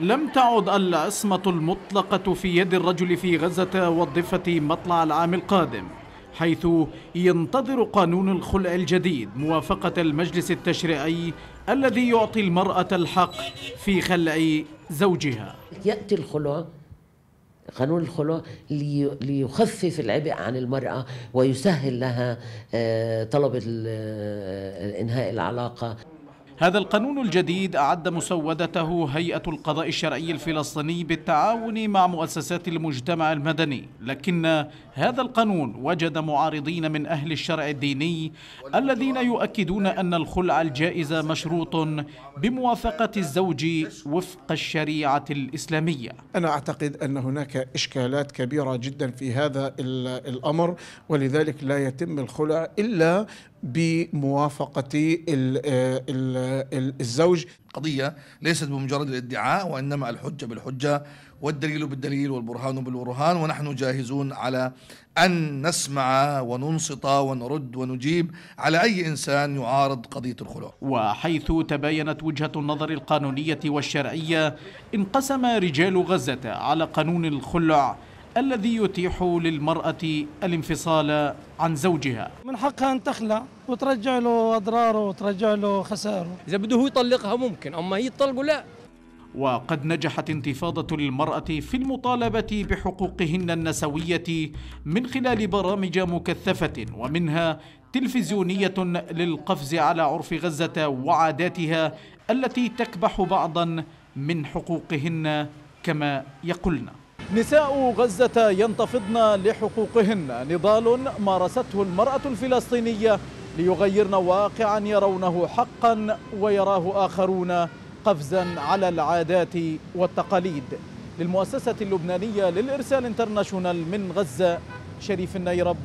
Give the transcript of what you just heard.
لم تعد العصمة المطلقة في يد الرجل في غزة والضفة مطلع العام القادم حيث ينتظر قانون الخلع الجديد موافقة المجلس التشريعي الذي يعطي المرأة الحق في خلع زوجها. يأتي الخلع قانون الخلع ليخفف العبء عن المرأة ويسهل لها آه، طلب آه، إنهاء العلاقة. هذا القانون الجديد أعد مسودته هيئة القضاء الشرعي الفلسطيني بالتعاون مع مؤسسات المجتمع المدني. لكن هذا القانون وجد معارضين من أهل الشرع الديني الذين يؤكدون أن الخلع الجائز مشروط بموافقة الزوج وفق الشريعة الإسلامية. أنا أعتقد أن هناك إشكالات كبيرة جدا في هذا الأمر ولذلك لا يتم الخلع إلا بموافقة الزوج. قضية ليست بمجرد الادعاء وإنما الحجة بالحجة والدليل بالدليل والبرهان بالبرهان ونحن جاهزون على أن نسمع وننصت ونرد ونجيب على أي إنسان يعارض قضية الخلع. وحيث تباينت وجهة النظر القانونية والشرعية انقسم رجال غزة على قانون الخلع الذي يتيح للمرأة الانفصال عن زوجها. من حقها أن تخلع وترجع له أضراره وترجع له خساره. إذا بده هو يطلقها ممكن أما هي تطلقه لا. وقد نجحت انتفاضة المرأة في المطالبة بحقوقهن النسوية من خلال برامج مكثفة ومنها تلفزيونية للقفز على عرف غزة وعاداتها التي تكبح بعضا من حقوقهن كما يقولن نساء غزة ينتفضن لحقوقهن. نضال مارسته المرأة الفلسطينية ليغيرن واقعا يرونه حقا ويراه آخرون قفزا على العادات والتقاليد. للمؤسسة اللبنانية للإرسال International من غزة شريف النيرب.